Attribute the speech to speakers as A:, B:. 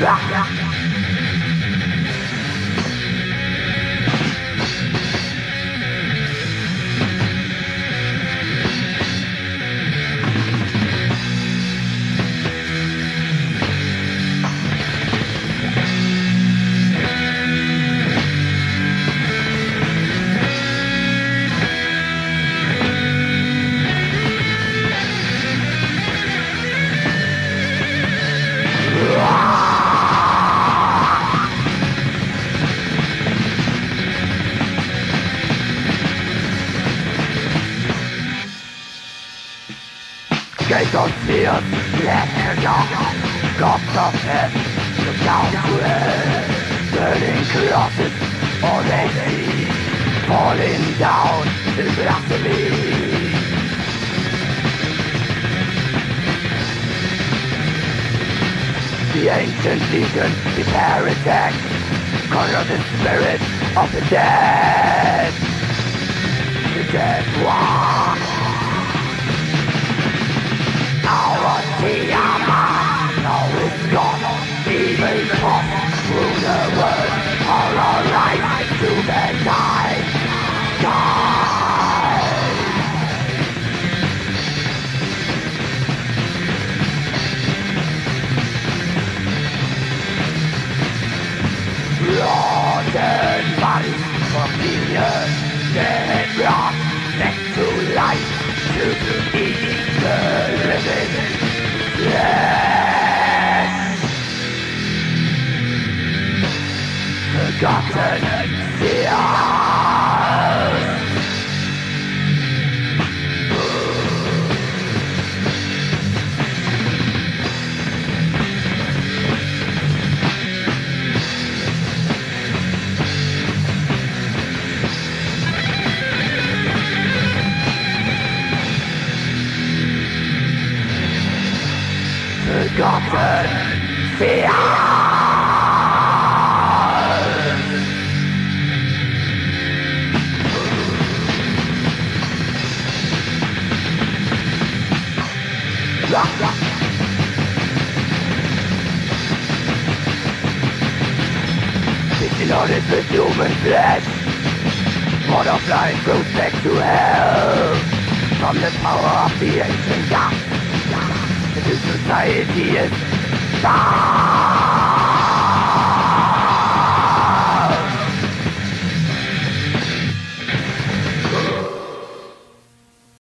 A: 不要不要 those fears left in the dark Got the pit, look down Burning crosses, all they see Falling down in blasphemy. The ancient legion, the paradise Conjure the spirit of the dead. The dead one Rotten bodies from millions Dead blood next to life To eat the living Flesh Forgotten Spheres Forgotten on it with human flesh Butterfly goes back to hell. From the power of the ancient new society is dark